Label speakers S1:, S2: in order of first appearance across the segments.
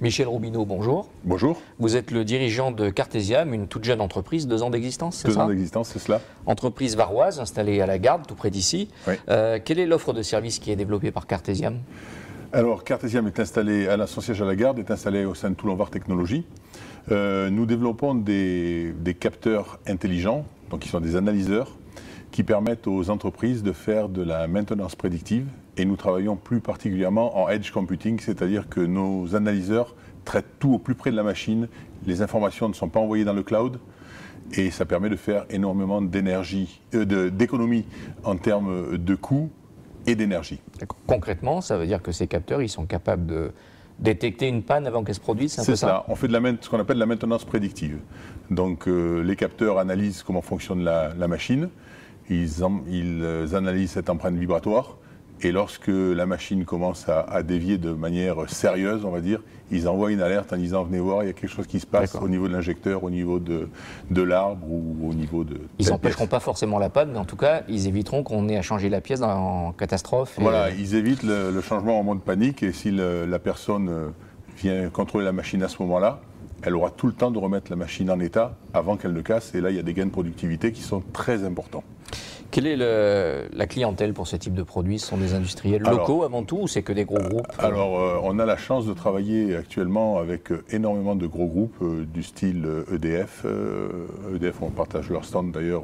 S1: Michel Robineau, bonjour.
S2: Bonjour.
S1: Vous êtes le dirigeant de Cartesiam, une toute jeune entreprise, deux ans d'existence, c'est
S2: Deux
S1: ça
S2: ans d'existence, c'est cela
S1: Entreprise varoise installée à la Garde, tout près d'ici.
S2: Oui.
S1: Euh, quelle est l'offre de service qui est développée par Cartesiam?
S2: Alors, Cartesiam est installé, à son siège à la garde, est installé au sein de Toulon-Var Technologies. Euh, nous développons des, des capteurs intelligents, donc qui sont des analyseurs, qui permettent aux entreprises de faire de la maintenance prédictive. Et nous travaillons plus particulièrement en edge computing, c'est-à-dire que nos analyseurs traitent tout au plus près de la machine. Les informations ne sont pas envoyées dans le cloud. Et ça permet de faire énormément d'énergie, euh, d'économie en termes de coûts et d'énergie.
S1: Concrètement, ça veut dire que ces capteurs, ils sont capables de détecter une panne avant qu'elle se produise, c'est ça?
S2: On fait de la ce qu'on appelle la maintenance prédictive. Donc euh, les capteurs analysent comment fonctionne la, la machine, ils, en- ils, euh, analysent cette empreinte vibratoire, et lorsque la machine commence à, à dévier de manière sérieuse, on va dire, ils envoient une alerte en disant venez voir, il y a quelque chose qui se passe au niveau de l'injecteur, au niveau de, de l'arbre ou au niveau de...
S1: Ils n'empêcheront pas forcément la panne, mais en tout cas, ils éviteront qu'on ait à changer la pièce dans- en catastrophe. et-
S2: Voilà, ils évitent le, le changement en mode panique et si le- la personne euh, vient contrôler la machine à ce moment-là, elle aura tout le temps de remettre la machine en état avant qu'elle ne casse et là il y a des gains de productivité qui sont très importants.
S1: Quelle est le- la clientèle pour ce type de produits? Ce sont des industriels
S2: Alors-
S1: locaux avant tout ou c'est que des gros groupes?
S2: Alors euh, on a la chance de travailler actuellement avec euh, énormément de gros groupes euh, du style euh, EDF. euh, EDF on partage leur stand d'ailleurs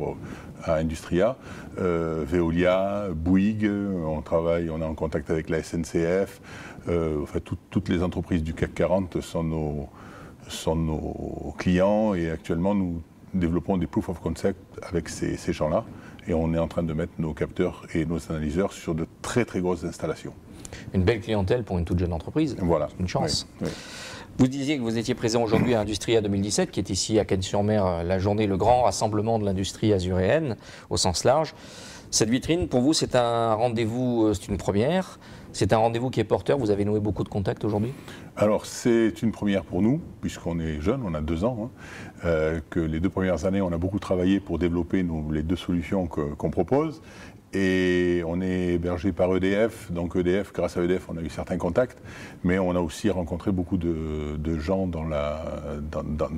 S2: à Industria, euh, Veolia, Bouygues, euh, on travaille, on est en contact avec la SNCF, euh, enfin tout- toutes les entreprises du CAC 40 sont nos, sont nos clients et actuellement nous développons des proof of concept avec ces, ces gens-là et on est en train de mettre nos capteurs et nos analyseurs sur de très très grosses installations.
S1: Une belle clientèle pour une toute jeune entreprise.
S2: Voilà.
S1: Une chance.
S2: Oui, oui.
S1: Vous disiez que vous étiez présent aujourd'hui à Industria 2017, qui est ici à Cannes-sur-Mer, euh, la journée, le grand rassemblement de l'industrie azuréenne au sens large. Cette vitrine, pour vous, c'est un rendez-vous, euh, c'est une première. C'est un rendez-vous qui est porteur. Vous avez noué beaucoup de contacts aujourd'hui?
S2: Alors c'est une première pour nous, puisqu'on est jeune, on a deux ans, hein, euh, que les deux premières années, on a beaucoup travaillé pour développer les deux solutions qu'on propose. Et on est hébergé par EDF, donc EDF, grâce à EDF, on a eu certains contacts, mais on a aussi rencontré beaucoup de, gens dans,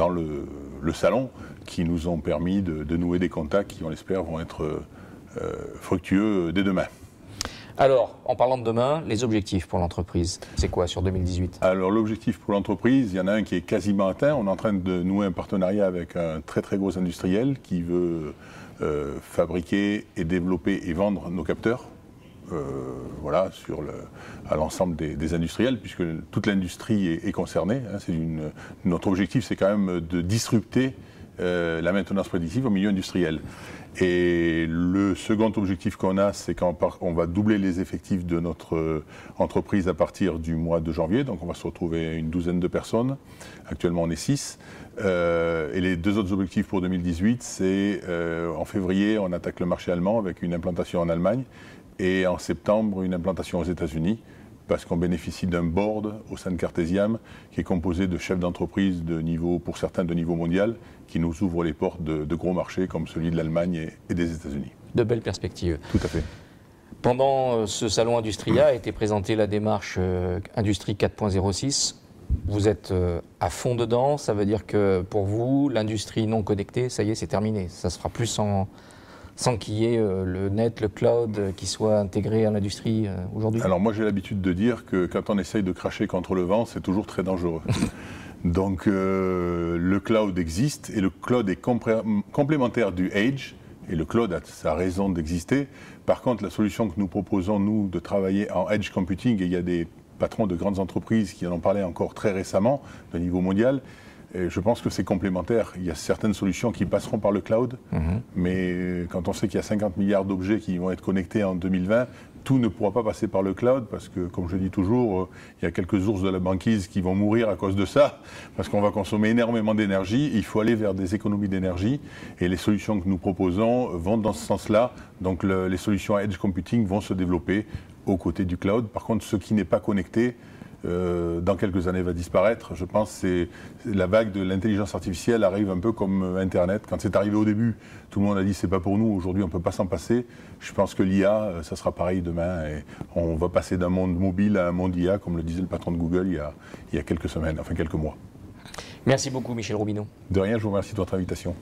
S2: le salon qui nous ont permis de, de nouer des contacts qui, on l'espère, vont être euh, fructueux dès demain.
S1: Alors, en parlant de demain, les objectifs pour l'entreprise, c'est quoi sur 2018
S2: Alors l'objectif pour l'entreprise, il y en a un qui est quasiment atteint. On est en train de nouer un partenariat avec un très très gros industriel qui veut euh, fabriquer et développer et vendre nos capteurs. euh, voilà, sur le, à l'ensemble des, des industriels, puisque toute l'industrie est, est concernée. hein. c'est une, notre objectif, c'est quand même de disrupter euh, la maintenance prédictive au milieu industriel. Et le second objectif qu'on a, c'est qu'on va doubler les effectifs de notre euh, entreprise à partir du mois de janvier. Donc on va se retrouver une douzaine de personnes. Actuellement, on est six. Euh, et les deux autres objectifs pour 2018, c'est en février, on attaque le marché allemand avec une implantation en Allemagne. Et en septembre, une implantation aux États-Unis parce qu'on bénéficie d'un board au sein de Cartesiam qui est composé de chefs d'entreprise de niveau, pour certains de niveau mondial, qui nous ouvrent les portes de, de gros marchés comme celui de l'Allemagne et, et des États-Unis.
S1: De belles perspectives.
S2: Tout à fait.
S1: Pendant euh, ce salon Industria a été présentée la démarche euh, Industrie 4.06. Vous êtes euh, à fond dedans, ça veut dire que pour vous, l'industrie non connectée, ça y est, c'est terminé. Ça se fera plus sans, sans qu'il y ait euh, le net, le cloud euh, qui soit intégré à l'industrie euh, aujourd'hui
S2: Alors moi j'ai l'habitude de dire que quand on essaye de cracher contre le vent, c'est toujours très dangereux. Donc euh, le cloud existe et le cloud est complémentaire du Edge et le cloud a sa raison d'exister. Par contre, la solution que nous proposons, nous, de travailler en Edge Computing, et il y a des patrons de grandes entreprises qui en ont parlé encore très récemment, de niveau mondial, et je pense que c'est complémentaire. Il y a certaines solutions qui passeront par le cloud, mais euh, quand on sait qu'il y a 50 milliards d'objets qui vont être connectés en 2020, tout ne pourra pas passer par le cloud parce que, comme je dis toujours, euh, il y a quelques ours de la banquise qui vont mourir à cause de ça, parce qu'on va consommer énormément d'énergie. Il faut aller vers des économies d'énergie et les solutions que nous proposons vont dans ce sens-là. Donc le- les solutions à edge computing vont se développer aux côtés du cloud. Par contre, ce qui n'est pas connecté, euh, dans quelques années va disparaître. Je pense que la vague de l'intelligence artificielle arrive un peu comme Internet. Quand c'est arrivé au début, tout le monde a dit c'est pas pour nous. Aujourd'hui, on ne peut pas s'en passer. Je pense que l'IA, euh, ça sera pareil demain. Et on va passer d'un monde mobile à un monde IA, comme le disait le patron de Google il y a, il y a quelques semaines, enfin quelques mois.
S1: Merci beaucoup, Michel Robineau.
S2: De rien, je vous remercie de votre invitation.